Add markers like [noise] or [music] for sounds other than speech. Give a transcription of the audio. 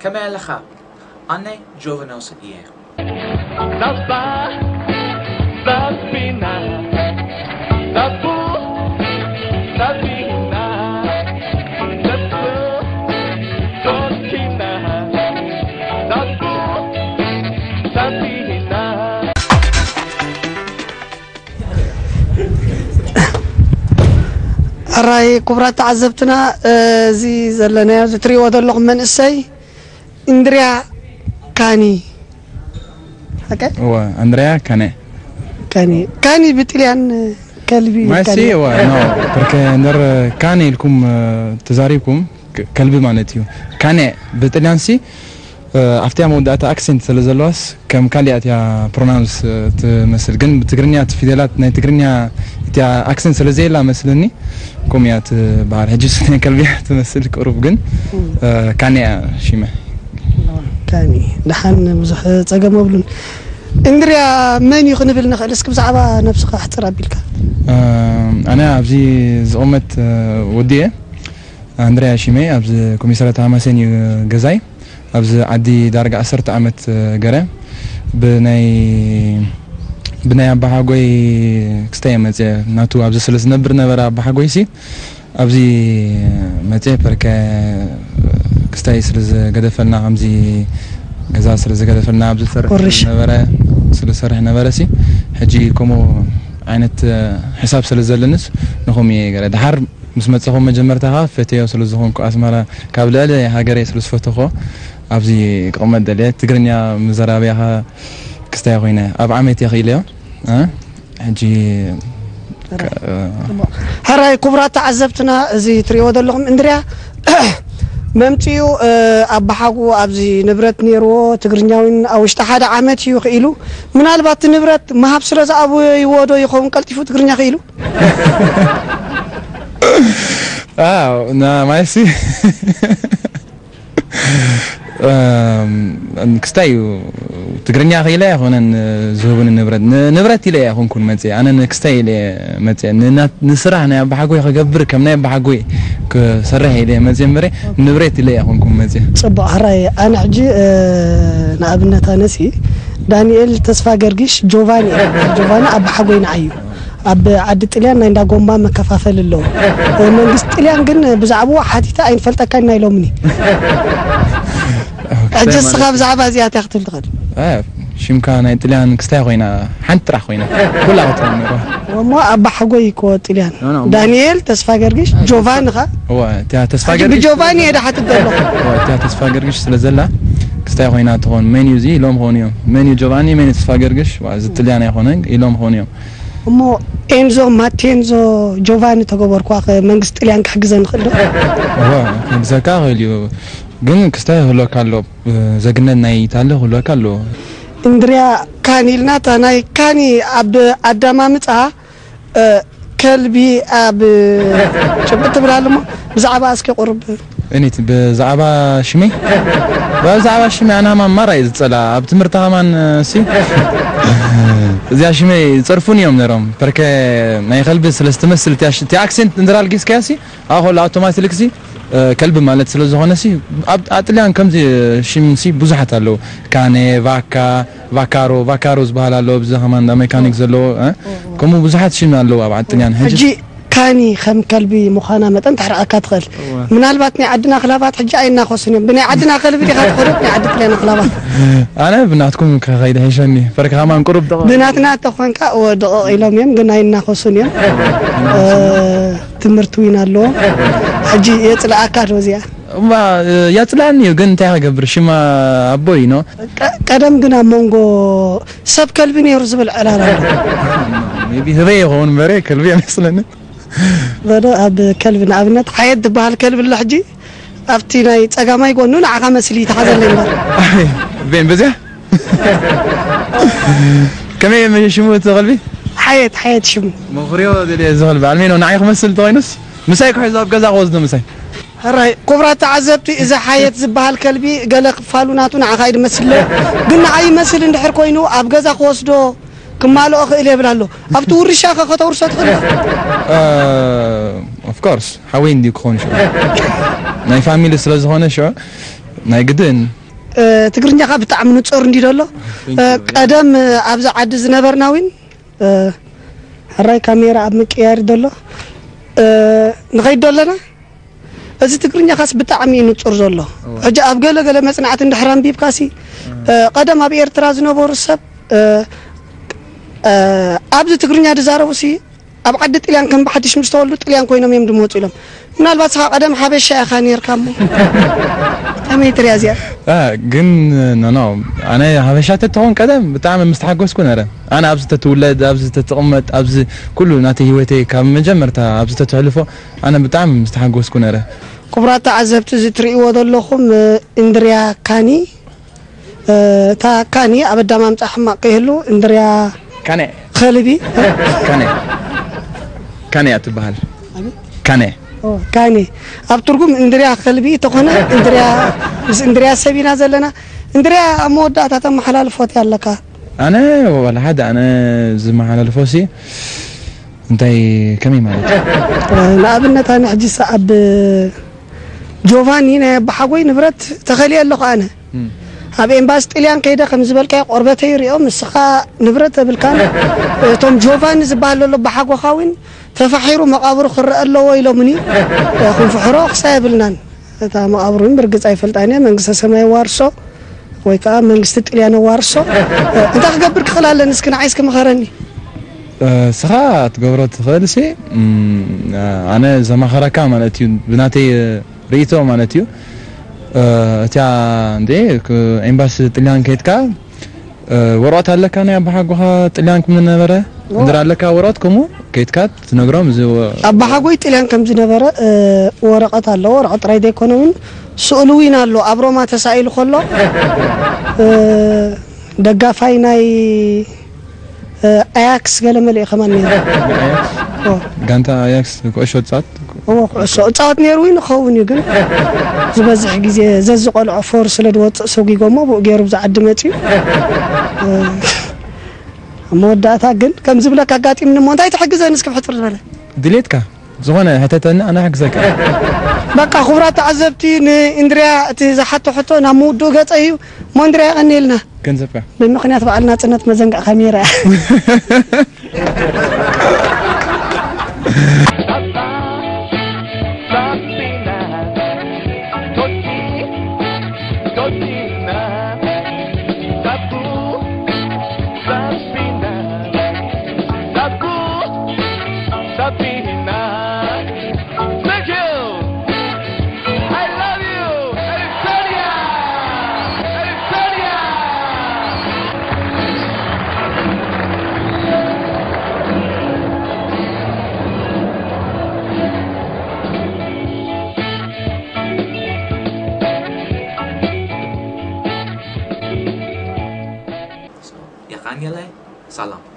Come here, Lacha. Anne Jovenos Ier. راي كبرات عزبتنا زي زلنا زي تريو دلوغ من السي እንድርያ ካኒ ሓቀ هو اندريا كان ካኒ ካኒ ብጥልያን ከልቢ ما ካኒ። سي هو نو بركة ندر كان لكم تزاريكم كلب مالتيو كان بتليان سي افتيا مودات اكسنت سلازلواس كم كاليات يا برونانس تمثل جن بتجرنيا فيدالات ناي تجرنيا تيا اكسنت سلازيلا مثلني كوميات بار هجس كلبيات تمثل قرب جن كان شيمه የብልካን ድሓን ብዙሕ ፀገም ኣብሉን እንግዲያ መን እዩ ክንብል ንኽእል እስኪ ብዛዕባ ነብስኻ ሕፅር ኣቢልካ ኣነ ኣብዚ ዝቕመት ወዲ እየ ኣንድሪያ ሽሜ ኣብዚ ኮሚሰረት ሃማሴን እዩ ገዛይ ኣብዚ ዓዲ ዳርጋ 1 ዓመት ገረ ብናይ ብናይ ኣባሓጎይ ክስታይ መፅአ ናቱ ኣብዚ ስለ ዝነብር ነበረ ኣባሓጎይ ሲ ኣብዚ መፅአ ፐርከ كستاي سرز قدفلنا عمزي قزا سرز قدفلنا عبد الفرح قرش نبرا سرز سرح نبرسي حجي كومو عينت حساب سرز لنس نخومي قرا دحر مسمى تصخون مجمرتها فتيو سرز هون كو اسمارا كابل الي هاقري سرز فتخو عبزي قومة دلية تقرنيا مزرابيها كستاي غينا اب عميتي غيليا أه؟ حجي هراي كبرى تعذبتنا زي تريود لهم اندريا መምፅኡ ኣብ ባሓጉ ኣብዚ ንብረት ነይርዎ ትግርኛውን ኣብ ውሽጢ ሓደ ዓመት እዩ ክኢሉ ምናልባት እቲ ንብረት መሃብ ስለ ዝኣበይዎ ዶ ይኸውን ቀልጢፉ ትግርኛ ክኢሉ ማይሲ ክስታይ እዩ ትግርኛ ክኢለ ኣይኮነን ዝህቡኒ ንብረት ንብረት ኢለ ኣይኮንኩን መፅአ ኣነ ንክስታይ ኢለ መፅአ ንስራሕ ናይ ኣባሓጎይ ክገብር ከም ናይ ኣባሓጎይ ክሰርሕ ኢለ መፅአ እምበረ ንብረት ኢለ ኣይኮንኩን መፅአ ፅቡቅ ሕራይ ኣነ ሕጂ ንኣብነት ኣነሲ ዳንኤል ተስፋ ገርጊሽ ጆቫኒ እየ። ጆቫኒ ኣብ ባሓጎይ ንዓዩ ኣብ ዓዲ ጥልያን ናይ እንዳ ጎማ መከፋፈል ኣለዎ መንግስቲ ጥልያን ግን ብዛዕባኡ ሓቲታ ኣይንፈልጠካን ናይ ሎምኒ ሕጂ እስኻ ብዛዕባ እዚኣ እንታይ ክትብል ትኽእል ሽምካ ናይ ጥልያን ክስታይ ኮይና ሓንቲ ጥራሕ ኮይና ኩላ ክትኾን ነይሯ እሞ ኣብ ባሓጎይ ኮ ጥልያን ኖ፣ ኖ። ዳንኤል ተስፋ ገርጊሽ ጆቫኒ ኸ እዋ እቲያ ተስፋ ሕጂ ገርግሽ ብጆቫኒ እየ ዳሓትት ዘለኹ [laughs] እዋ እቲያ ተስፋ ገርግሽ ስለ ዘላ ክስታይ ኮይና ትኾን ሜንዩ እዚ ኢሎም ክኾኑ እዮም ሜንዩ ጆቫኒ ሜንዩ ተስፋ ገርግሽ ዋ እዚ ጥልያን ኣይኮነን ኢሎም ክኾኑ እዮም እሞ ኤንዞ ማቴንዞ ጆቫኒ ተገበርኳ መንግስቲ ጥልያን ክሕግዘን ንኽእል ዶ እዋ ክግዘካ ክእል እዩ ግን ክስታይ ክህልወካ ኣሎ ዘግነት ናይ ታለ ክህልወካ ኣለዎ እንድርያ ካኒ ኢልና እታ ናይ ካኒ ኣብ ኣዳማምፃ እ፣ ከልቢ ኣብ ጭብጥ ትብላል እሞ ብዛዕባ እስኪ ቁርብ እኒት ብዛዕባ ሽመይ ብዛዕባ ሽመይ ኣነ ሃማን ማራ እዩ ዝፀላ ኣብ ትምህርቲ ሃማን ሲ እዚያ ሽመይ ዝፀርፉን እዮም ነሮም በርከ ናይ ከልቢ ስለ ዝተመስል እቲ ኣክሴንት እንድራል ጌስካያ ሲ ኣብ ከሎ ኣውቶማቲክ ሲ ከልቢ ማለት ስለ ዝኾነ ሲ ኣብ ኣጥልያን ከምዚ ሽም ሲ ብዙሓት ኣለዉ ካነ ቫካ ቫካሮ ቫካሮ ዝበሃል ኣለዎ ብዚ ሃማን እንዳ ሜካኒክ ዘለዎ እ? ከምኡ ብዙሓት ሽም ኣለዉ ኣብ ዓጥልያን ሕጂ ሕጂ ካኒ ከም ከልቢ ምዃና መጠን ተሕርቐካ ትኽእል ምናልባት ናይ ዓድና ክላባት ሕጂ ኣይናኸሱን እዮም ብናይ ዓድና ከልቢ ዲኻ ትኸዶ ናይ ዓዲ ጥልያና ክላባት ኣነ ብናትኩም ከኸይደ ሕሸኒ በርከ ሃማን ቁሩብ ደቕ ብናትና ተኾንካ እወ ድቕቕ ኢሎም እዮም ግን ኣይናኸሱን እዮም እ፣ ትምህርቲ ውን ኣለዎ ሕጂ የፅልኣካ ዶ እዚኣ እማ ያፅላኒ እዩ ግን እንታይ ክገብር ሽማ ኣቦይ ኖ ቀ- ቀደም ግን ኣብ መንጎ ሰብ ከልቢ ነይሩ ዝብል ዕላል ኣሎ ሜቢ ህበይ ይኸውን በረ ከልቢ ኣይመስለኒ በዶ ኣብ ከልቢ ንኣብነት ሓየት ዝበሃል ከልቢ ኣሎ ሕጂ ኣብቲ ናይ ፀጋማይ ጎኑ ንዓኻ መስሊ ተሓዘለ እምበር ቤን በዚያ ከመይ መ ሽሙ እቲ ቀልቢ ሓየት ሓየት ሽሙ መኽርዮ ዘልየ እዚ ቀልቢ ኣልሜኖ مساي كحيز اب غزا قوزنا مساي راي كبرات عزبتي اذا حيت زبال كلبي قال فالوناتو نعخايد مسله قلنا اي مسل اندحر كوينو اب غزا قوسدو كمالو اخيل يبلالو اب تورشا كا تورشا تخل اوف كورس حوين دي كون شو ناي فاميلي سلاز هون شو ناي قدن ትግርኛ ካ ብጣዕሚ ንፁር እንዲ ደሎ ቀደም ኣብዛ ዓዲ ዝነበርና ውን ሕራይ ካሜራ ኣብ ምቅያር ደሎ እ፣ ንኸይድ ደለና እዚ ትግርኛኻስ ብጣዕሚ እዩ ንጹር ዘሎ ሕጂ ኣብ ገለገለ መጽናዕቲ እንድሕር ኣንቢብካሲ እ፣ ቀደም ኣብ ኤርትራ ዝነበሩ ሰብ እ፣ እ፣ ኣብዚ ትግርኛ ድዛረቡ ሲ ኣብ ዓዲ ጥልያን ከም ብሓድሽ ምስ ተወልዱ ጥልያን ኮይኖም እዮም ድመፁ ኢሎም ምናልባት ስኻ ቀደም ሓበሻ ኢኻ ነርካ እሞ ከመይ ትሪያ እዚኣ አ ግን ኖ ኖ ኣነ ሃበሻ ተትኾን ቀደም ብጣዕሚ ምስተሓጎስኩ ነረ ኣነ ኣብዚ ተትውለድ ኣብዚ ተትቕመጥ ኣብዚ ኩሉ ናተይ ሂወተይ ካብ መጀመርታ ኣብዚ ተትሕልፎ ኣነ ብጣዕሚ ምስተሓጎስኩ ነረ ክቡራት ተዓዘብቲ እዚ ትርእይዎ ዘለኹም እ፣ እንድርያ ካኒ እ፣ እታ ካኒ ኣብ ኣዳማ ምፃ ሕማቅ ከይህሉ እንድርያ ካነ ከልቢ ካነ ካነ እያ ትበሃል ካነ ኦ፣ ካኒ ኣብ ትርጉም እንድርያ ከልቢ ተኾነ እንድርያ ምስ እንድርያ ሰቢና ዘለና እንድርያ ኣብ መወዳእታ ተመሓላልፎት እያ ኣለካ ኣነ ዋላ ሓደ ኣነ ዝመሓላልፎ ሲ እንታይ ከመይ ማለት እዩ እ፣ ንኣብነት ኣነ ሕጂ ሳ ኣብ ጆቫኒ ናይ ኣባሓጎይ ንብረት ተኸልየ ኣለኹ ኣነ ኣብ ኤምባሲ ጣልያን ከይደ ከም ዝበልካዮ ቆርበተይ ሪኦም ንስኻ ንብረት ተብልካን እቶም ጆቫኒ ዝበሃል ዘሎ ባሓጎኻ እውን ተፋሒሩ መቃብሩ ክረአ ኣለዎ ኢሎምኒ ክንፍሕሮ ክሳ የብልናን እታ መቃብሩ እውን ብርግፅ ኣይፈልጣን እየ መንግስተ ሰማይ ዋርሶ ወይ ከዓ መንግስቲ ጣልያን ዋርሶ እንታይ ክገብር ክኽእል ኣለኒ እስኪ ንዓይ እስኪ ምኸረኒ ስኻ ትገብሮ ትኽእል ሲ እም፣ ኣነ ዘማኸረካ ማለት እዩ ብናተይ ርእቶ ማለት እዩ እ፣ እትያ እንዴ ክ- ኤምባሲ ጥልያን ከይድካ እ፣ ወረቐት ኣለካ ናይ ኣባሓጎኻ ጥልያን ከም ዝነበረ እንድር ኣለካ ወረቐት ከምኡ ከይድካ ትነግሮም እዚ ወ- ኣባሓጎይ ጣልያን ከም ዝነበረ እ፣ ወረቐት ኣሎ ወረቐት ጥራይ ዘይኮነ እውን ስእሉ እውን ኣሎ ኣብ ሮማ ተሳኢሉ ከሎ እ፣ ደጋፋይ ናይ እ፣ ኣያክስ ገለ መልእ ከማን ነይሩ ኦ፣ ጋንታ ኣያክስ ኩዕሾ ፃት እዎ ኩዕሶ እፃወት ነይሩ እውን ይኸውን እዩ ግን ዝበዝሕ ግዜ ዘዝቆልዖ ፎር ስለ ዝወፅእ ሰጊጎሞ ብኡ ገይሩ ብዝዓዲ መፅዩ እ፣ መወዳእታ ግን ከም ዝብለካ ኣጋጢምኒ እሞ እንታይ ትሕግዘኒ እስኪ ብሕፅር ዝበለ ድሌትካ ዝኾነ ሕተተና ኣነ ሕግዘካ በቃ ክቡራት ተዓዘብቲ ንእንድርያ እቲ ዝሓቶ ሕቶ ናብ ምውድኡ ገፀ እዩ እሞ እንድርያ ይቐኒልና ገንዘብካ ብምክንያት በዓል ናፅነት መዘንጋዕ ካሜራ Thank you. I love you. Yakanyele, salam.